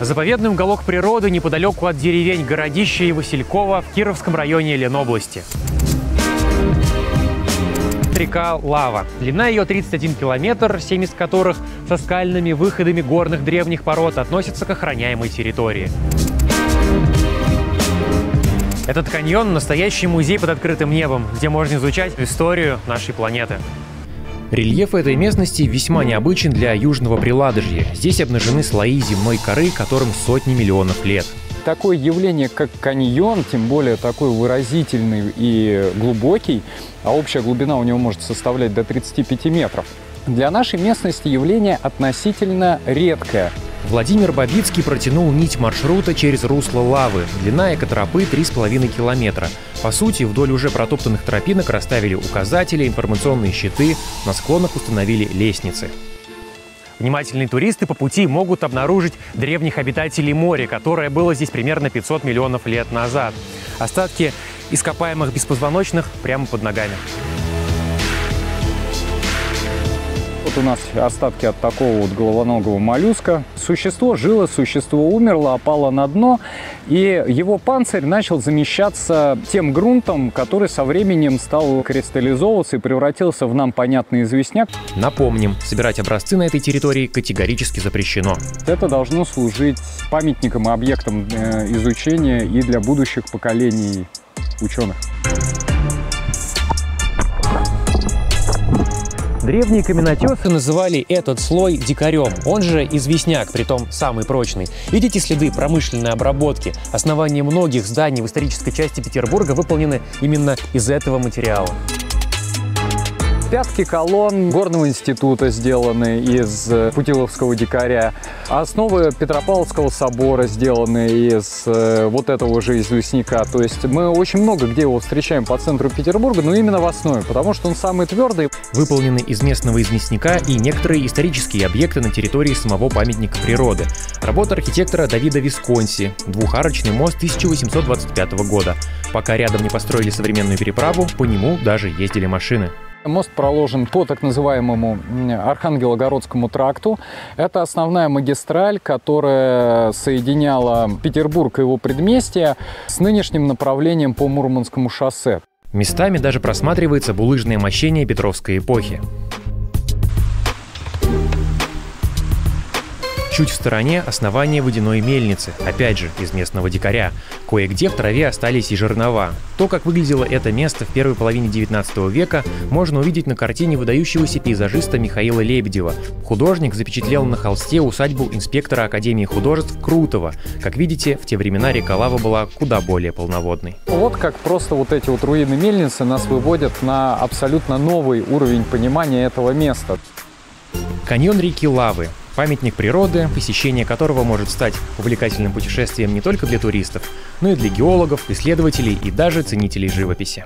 Заповедный уголок природы неподалеку от деревень Городища и Василькова в Кировском районе Ленобласти. Река Лава. Длина ее 31 километр, семь из которых со скальными выходами горных древних пород относятся к охраняемой территории. Этот каньон – настоящий музей под открытым небом, где можно изучать историю нашей планеты. Рельеф этой местности весьма необычен для южного Приладожья. Здесь обнажены слои земной коры, которым сотни миллионов лет. Такое явление, как каньон, тем более такой выразительный и глубокий, а общая глубина у него может составлять до 35 метров, для нашей местности явление относительно редкое. Владимир Бабицкий протянул нить маршрута через русло лавы. Длина экотропы 3,5 километра. По сути, вдоль уже протоптанных тропинок расставили указатели, информационные щиты, на склонах установили лестницы. Внимательные туристы по пути могут обнаружить древних обитателей моря, которое было здесь примерно 500 миллионов лет назад. Остатки ископаемых беспозвоночных прямо под ногами. Вот у нас остатки от такого вот головоногого моллюска. Существо жило, существо умерло, опало на дно, и его панцирь начал замещаться тем грунтом, который со временем стал кристаллизовываться и превратился в нам понятный известняк. Напомним, собирать образцы на этой территории категорически запрещено. Это должно служить памятником и объектом э, изучения и для будущих поколений ученых. Древние каменотесы называли этот слой дикарем, он же известняк, притом самый прочный. Видите следы промышленной обработки? Основания многих зданий в исторической части Петербурга выполнены именно из этого материала. Пятки колонн Горного института сделаны из э, путиловского дикаря. Основы Петропавловского собора сделаны из э, вот этого же известняка. То есть мы очень много где его встречаем по центру Петербурга, но именно в основе, потому что он самый твердый. Выполнены из местного известняка и некоторые исторические объекты на территории самого памятника природы. Работа архитектора Давида Висконси. Двухарочный мост 1825 года. Пока рядом не построили современную переправу, по нему даже ездили машины. Мост проложен по так называемому Архангелогородскому тракту. Это основная магистраль, которая соединяла Петербург и его предместья с нынешним направлением по Мурманскому шоссе. Местами даже просматривается булыжное мощение Петровской эпохи. Чуть в стороне основание водяной мельницы, опять же, из местного дикаря. Кое-где в траве остались и жернова. То, как выглядело это место в первой половине 19 века, можно увидеть на картине выдающегося пейзажиста Михаила Лебедева. Художник запечатлел на холсте усадьбу инспектора Академии художеств Крутого. Как видите, в те времена река Лава была куда более полноводной. Вот как просто вот эти вот руины мельницы нас выводят на абсолютно новый уровень понимания этого места. Каньон реки Лавы Памятник природы, посещение которого может стать увлекательным путешествием не только для туристов, но и для геологов, исследователей и даже ценителей живописи.